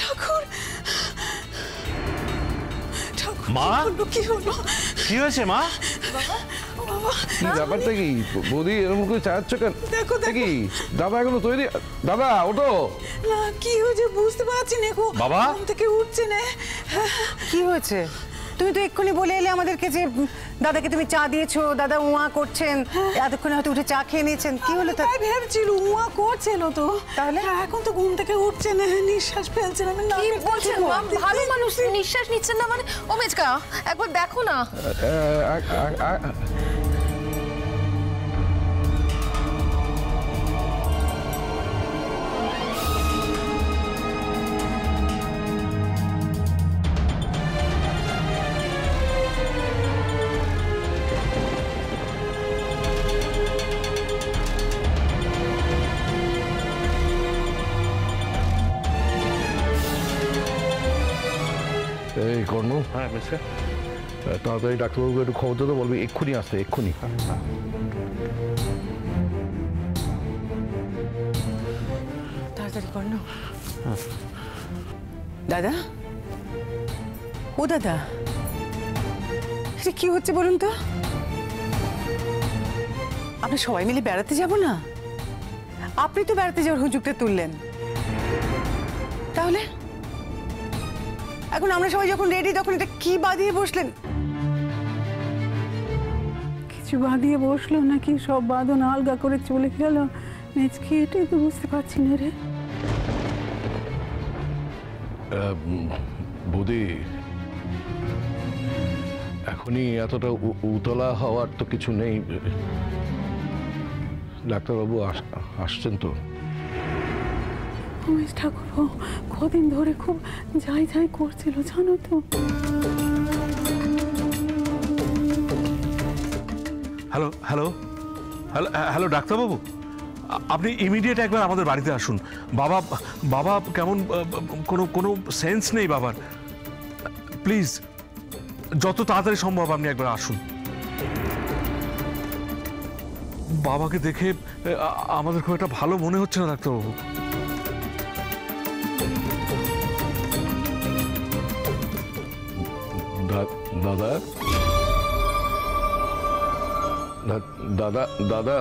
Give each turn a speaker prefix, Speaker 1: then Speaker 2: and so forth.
Speaker 1: ঠাকুর।
Speaker 2: মা?
Speaker 1: কি হলো কি
Speaker 2: হয়েছে মা?
Speaker 3: কি ব্যাপারটা কি? বৌদি এরকম করে চাচ্ছ কেন?
Speaker 1: দেখো, দেখো।
Speaker 3: দাদা এখনও তৈরি? দাদা ওটো
Speaker 1: না কি হয়েছে বুঝতে পারছি না গো।
Speaker 2: বাবা?
Speaker 1: থেকে উঠছে না।
Speaker 4: কি হয়েছে? তুমি তো এক্ষুনি বলে এলে আমাদেরকে যে দাদাকে তুমি চা দিয়েছ দাদা উয়া করছেন এতক্ষণে হয়তো উঠে চা খেয়ে নিয়েছেন কি হলো
Speaker 1: তাই ভেবছিল উয়া করছেন তো।
Speaker 4: তাহলে?
Speaker 1: এখন তো ঘুম থেকে উঠছে না নিঃশ্বাস ফেলছে না আমি
Speaker 5: কি বলছেন ভালো মানুষ নিঃশ্বাস নিচ্ছেন না মানে? ও মেজকা একবার দেখো না।
Speaker 3: এই কর্ণ।
Speaker 2: হ্যাঁ মিস্টার।
Speaker 3: তাড়াতাড়ি ডাক্তারবাবুকে একটু খবর দিতে বলবি এক্ষুনি আসতে এক্ষুনি।
Speaker 4: তাড়াতাড়ি কর দাদা? ও দাদা? এটা কি হচ্ছে বলুন তো? আমরা সবাই মিলে বেড়াতে যাব না? আপনি তো বেড়াতে যাওয়ার হুজুগটা তুললেন। তাহলে? এখন আমরা সবাই যখন রেডি তখন এটা কি বাঁধিয়ে বসলেন?
Speaker 6: কিছু বাঁধিয়ে বসল নাকি? সব বাঁধন আলগা করে চলে গেল। মেজকে এটাই তো বুঝতে পারছি না রে।
Speaker 3: বৌদি এখনই এতটা উ- উতলা হওয়ার তো কিছু নেই। ডাক্তারবাবু আস- আসছেন তো?
Speaker 6: উমেশ ঠাকুর কদিন ধরে খুব যাই যাই করছিল, জানো তো।
Speaker 2: হ্যালো হ্যালো হ্যালো হ্যালো, ডাক্তারবাবু। আপনি ইমিডিয়েট একবার আমাদের বাড়িতে আসুন। বাবা বাবা কেমন কোনো কোনো সেন্স নেই বাবার। প্লিজ যত তাড়াতাড়ি সম্ভব আপনি একবার আসুন। বাবাকে দেখে আমাদের খুব একটা ভালো মনে হচ্ছে না, ডাক্তারবাবু।
Speaker 3: দা- দাদা দা- দাদা দাদা